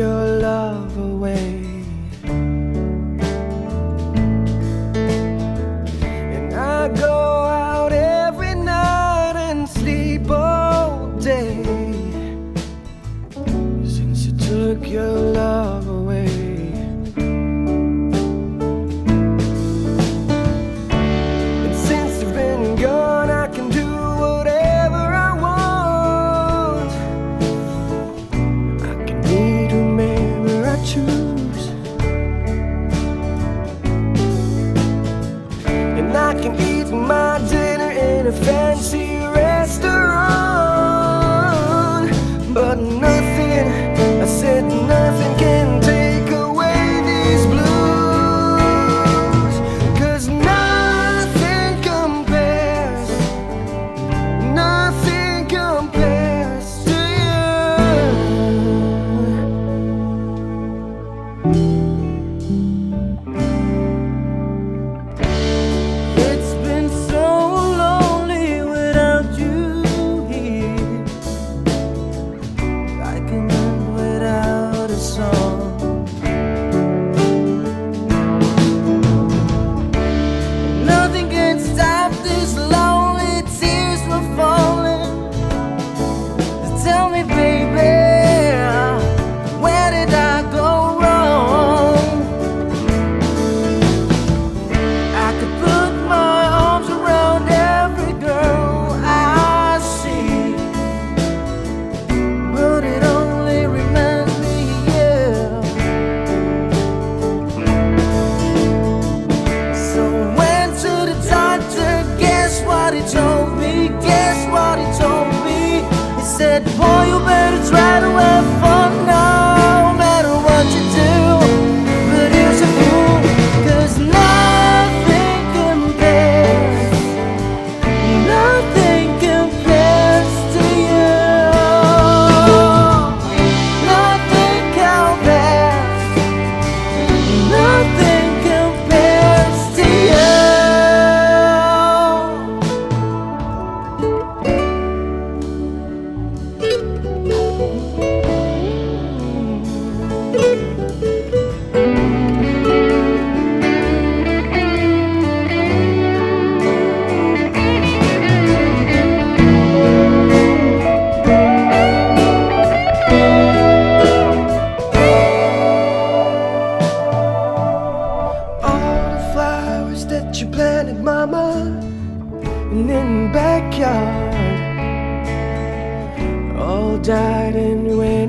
your love away. And I go out every night and sleep all day since you took your love. garden and backyard all died in rain.